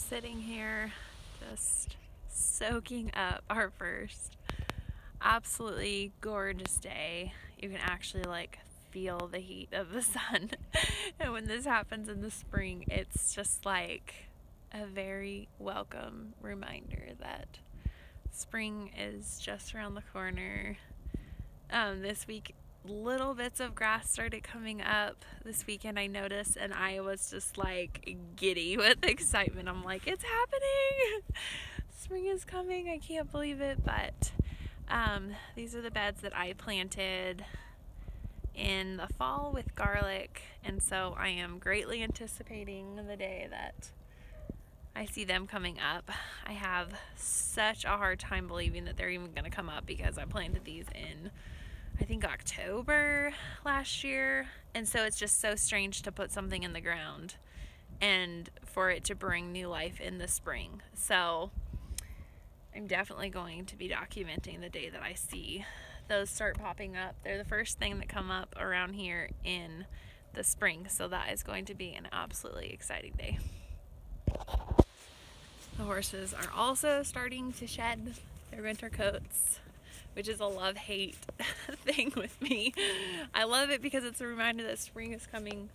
sitting here just soaking up our first absolutely gorgeous day. You can actually like feel the heat of the sun. and when this happens in the spring, it's just like a very welcome reminder that spring is just around the corner. Um, this week little bits of grass started coming up this weekend I noticed and I was just like giddy with excitement. I'm like, it's happening. Spring is coming. I can't believe it, but um, these are the beds that I planted in the fall with garlic and so I am greatly anticipating the day that I see them coming up. I have such a hard time believing that they're even going to come up because I planted these in I think October last year. And so it's just so strange to put something in the ground and for it to bring new life in the spring. So I'm definitely going to be documenting the day that I see those start popping up. They're the first thing that come up around here in the spring. So that is going to be an absolutely exciting day. The horses are also starting to shed their winter coats which is a love hate thing with me. I love it because it's a reminder that spring is coming,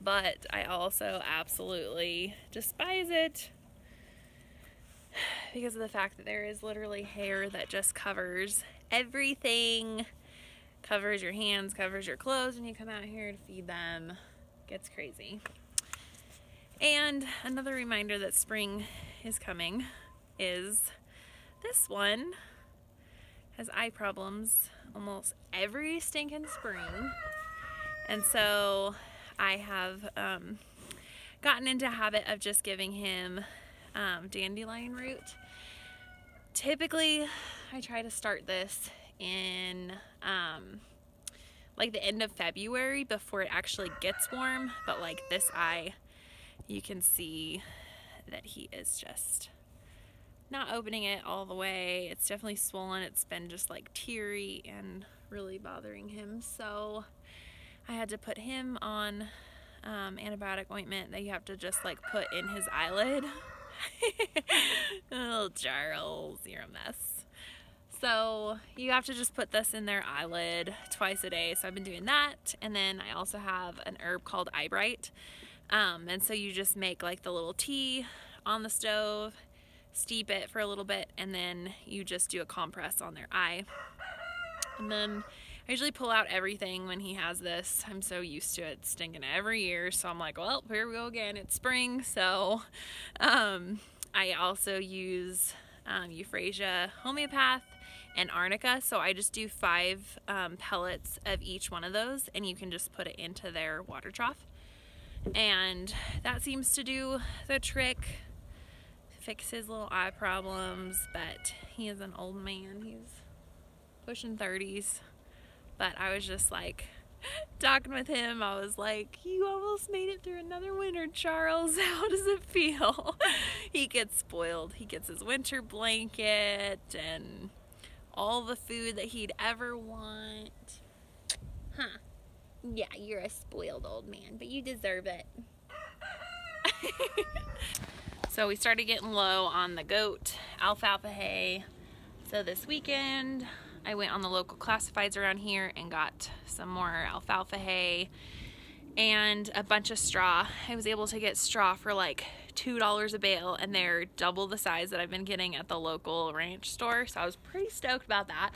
but I also absolutely despise it because of the fact that there is literally hair that just covers everything. Covers your hands, covers your clothes when you come out here to feed them. Gets crazy. And another reminder that spring is coming is this one has eye problems almost every stinking spring. And so I have um, gotten into habit of just giving him um, dandelion root. Typically, I try to start this in um, like the end of February before it actually gets warm. But like this eye, you can see that he is just not opening it all the way. It's definitely swollen. It's been just like teary and really bothering him. So I had to put him on um, antibiotic ointment that you have to just like put in his eyelid. oh, Charles, you're a mess. So you have to just put this in their eyelid twice a day. So I've been doing that. And then I also have an herb called eyebright. Um, and so you just make like the little tea on the stove steep it for a little bit, and then you just do a compress on their eye. And then I usually pull out everything when he has this. I'm so used to it stinking every year, so I'm like, well, here we go again. It's spring, so um, I also use um, Euphrasia homeopath and arnica. So I just do five um, pellets of each one of those, and you can just put it into their water trough. And that seems to do the trick fix his little eye problems, but he is an old man. He's pushing 30s. But I was just like talking with him. I was like, You almost made it through another winter, Charles. How does it feel? he gets spoiled. He gets his winter blanket and all the food that he'd ever want. Huh. Yeah, you're a spoiled old man, but you deserve it. So we started getting low on the goat alfalfa hay. So this weekend I went on the local classifieds around here and got some more alfalfa hay and a bunch of straw. I was able to get straw for like $2 a bale and they're double the size that I've been getting at the local ranch store. So I was pretty stoked about that.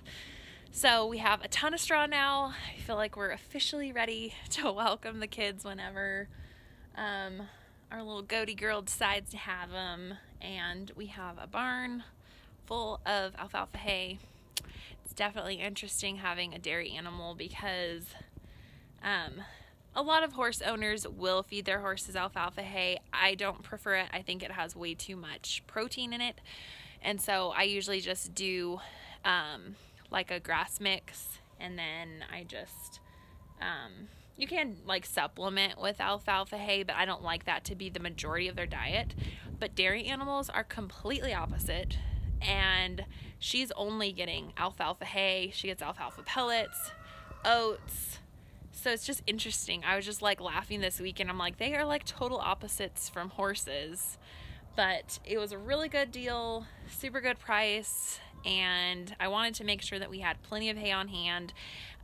So we have a ton of straw now. I feel like we're officially ready to welcome the kids whenever um, our little goaty girl decides to have them and we have a barn full of alfalfa hay. It's definitely interesting having a dairy animal because um, a lot of horse owners will feed their horses alfalfa hay. I don't prefer it. I think it has way too much protein in it. And so i usually just do um, like a grass mix and then i just um, you can like supplement with alfalfa hay, but I don't like that to be the majority of their diet. But dairy animals are completely opposite. And she's only getting alfalfa hay, she gets alfalfa pellets, oats. So it's just interesting. I was just like laughing this week and I'm like, they are like total opposites from horses. but it was a really good deal, super good price, and I wanted to make sure that we had plenty of hay on hand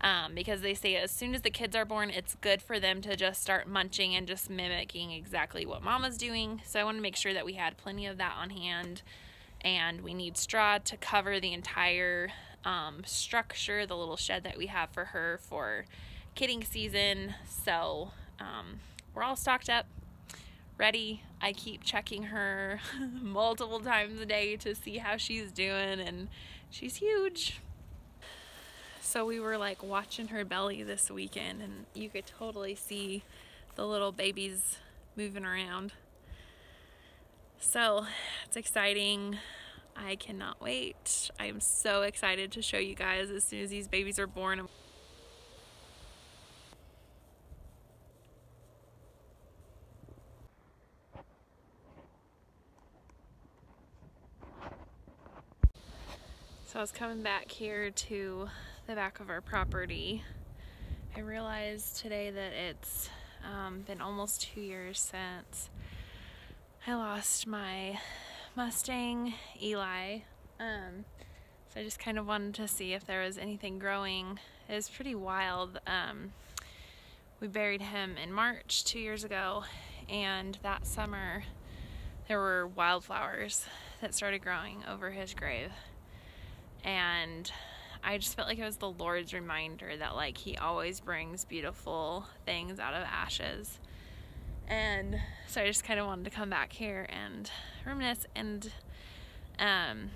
um, because they say as soon as the kids are born, it's good for them to just start munching and just mimicking exactly what mama's doing. So I wanted to make sure that we had plenty of that on hand, and we need straw to cover the entire um, structure, the little shed that we have for her for kidding season. So um, we're all stocked up, ready. I keep checking her multiple times a day to see how she's doing, and she's huge. So we were like watching her belly this weekend, and you could totally see the little babies moving around. So it's exciting. I cannot wait. I am so excited to show you guys as soon as these babies are born. I was coming back here to the back of our property. I realized today that it's um, been almost two years since I lost my Mustang Eli. Um, so I just kind of wanted to see if there was anything growing. It was pretty wild. Um, we buried him in March two years ago, and that summer there were wildflowers that started growing over his grave. And I just felt like it was the Lord's reminder that like he always brings beautiful things out of ashes. And so I just kind of wanted to come back here and reminisce and um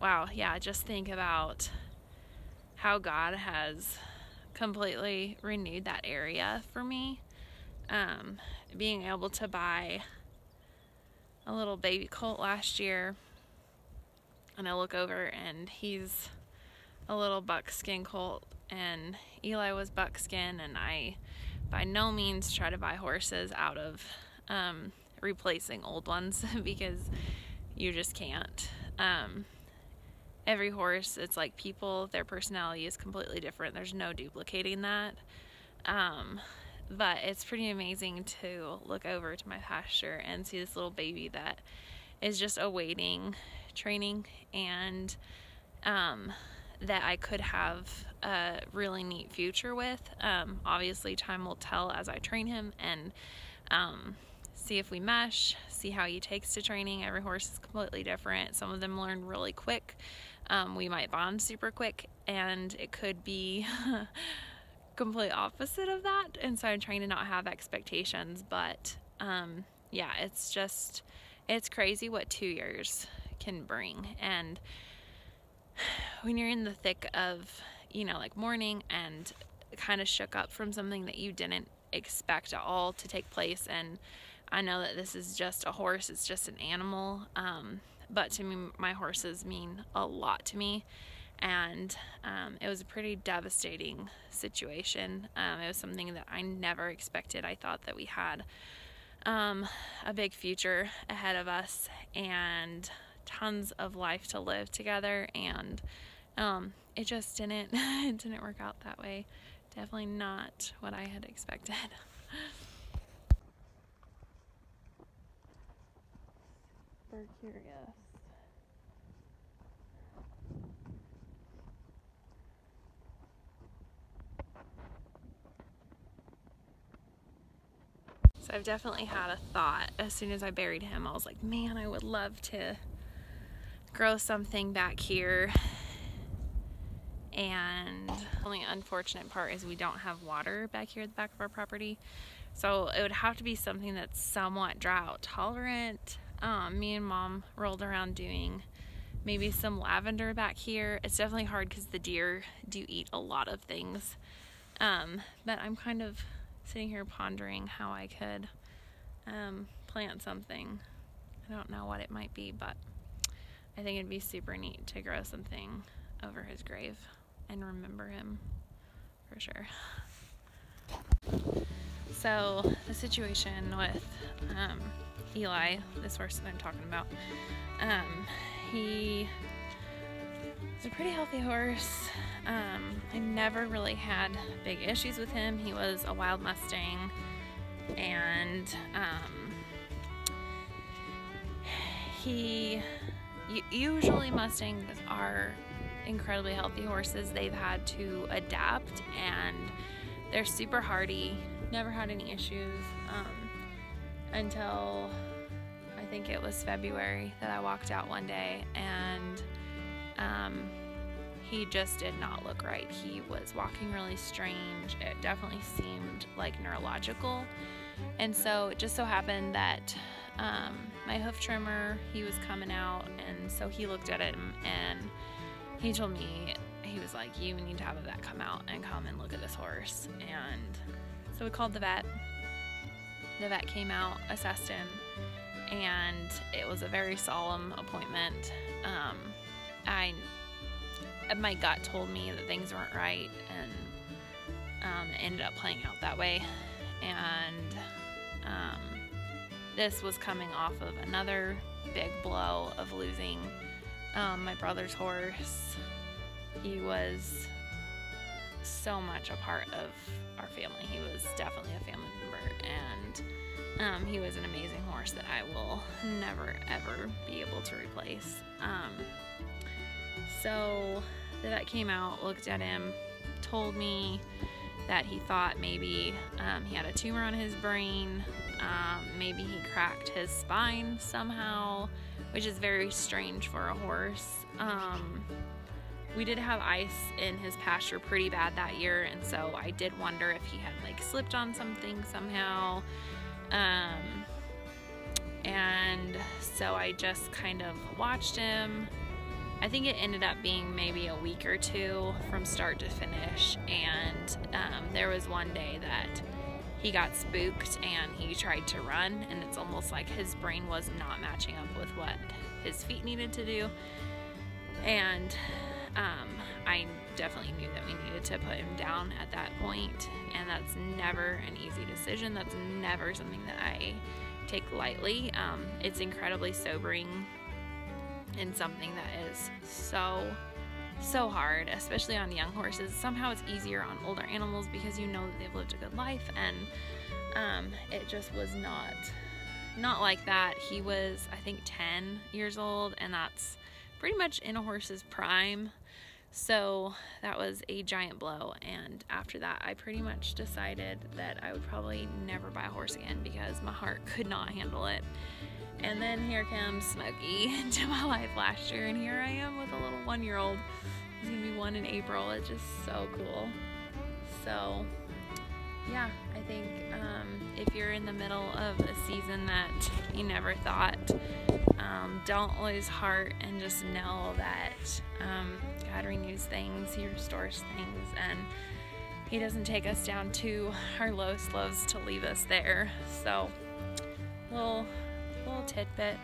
wow, yeah, just think about how God has completely renewed that area for me. Um, being able to buy a little baby colt last year and I look over and he's a little buckskin colt and Eli was buckskin and I by no means try to buy horses out of um, replacing old ones because you just can't. Um, every horse, it's like people, their personality is completely different. There's no duplicating that. Um, but it's pretty amazing to look over to my pasture and see this little baby that is just awaiting training and um, that I could have a really neat future with. Um, obviously, time will tell as I train him and um, see if we mesh, see how he takes to training. Every horse is completely different. Some of them learn really quick. Um, we might bond super quick, and it could be complete opposite of that. And so I'm trying to not have expectations, but um, yeah, it's just it's crazy what two years can bring. And when you're in the thick of, you know, like mourning and kind of shook up from something that you didn't expect at all to take place. And I know that this is just a horse, it's just an animal. Um, but to me, my horses mean a lot to me. And um, it was a pretty devastating situation. Um, it was something that I never expected. I thought that we had um, a big future ahead of us and tons of life to live together. And um, it just didn't it didn't work out that way. Definitely not what I had expected. Super curious I've definitely had a thought as soon as I buried him. I was like, man, I would love to grow something back here. And the only unfortunate part is we don't have water back here at the back of our property. So it would have to be something that's somewhat drought tolerant. Um, me and mom rolled around doing maybe some lavender back here. It's definitely hard because the deer do eat a lot of things. Um, but I'm kind of sitting here pondering how I could um, plant something. I don't know what it might be, but I think it'd be super neat to grow something over his grave and remember him for sure. So, the situation with um, Eli, this horse that I'm talking about, um, he is a pretty healthy horse. Um, I never really had big issues with him. He was a wild Mustang, and um, he usually Mustangs are incredibly healthy horses. They've had to adapt and they're super hardy. Never had any issues um, until I think it was February that I walked out one day and um, he just did not look right. He was walking really strange. It definitely seemed like neurological. And so it just so happened that um, my hoof trimmer, he was coming out, and so he looked at him and he told me, he was like, You need to have vet come out and come and look at this horse. And so we called the vet. The vet came out, assessed him, and it was a very solemn appointment. Um, I, my gut told me that things weren't right, and um, ended up playing out that way. And um, this was coming off of another big blow of losing um, my brother's horse. He was so much a part of our family. He was definitely a family member, and um, he was an amazing horse that I will never ever be able to replace. So the vet came out, looked at him, told me that he thought maybe um, he had a tumor on his brain, um, maybe he cracked his spine somehow, which is very strange for a horse. Um, we did have ice in his pasture pretty bad that year, and so I did wonder if he had like slipped on something somehow. Um, and so I just kind of watched him. I think it ended up being maybe a week or two from start to finish, and um, there was one day that he got spooked and he tried to run, and it's almost like his brain was not matching up with what his feet needed to do. And um, I definitely knew that we needed to put him down at that point, and that's never an easy decision. That's never something that I take lightly. Um, it's incredibly sobering and something that is so so hard, especially on young horses. Somehow it's easier on older animals because you know that they've lived a good life, and um, it just was not not like that. He was, I think, 10 years old, and that's pretty much in a horse's prime. So that was a giant blow. And after that, I pretty much decided that I would probably never buy a horse again because my heart could not handle it. And then here comes Smokey into my life last year, and here I am with a little one year old. He's gonna be one in April. It's just so cool. So, yeah, I think um, if you're in the middle of a season that you never thought, um, don't lose heart and just know that um, God renews things, He restores things, and He doesn't take us down to our lowest lows to leave us there. So, little little tidbit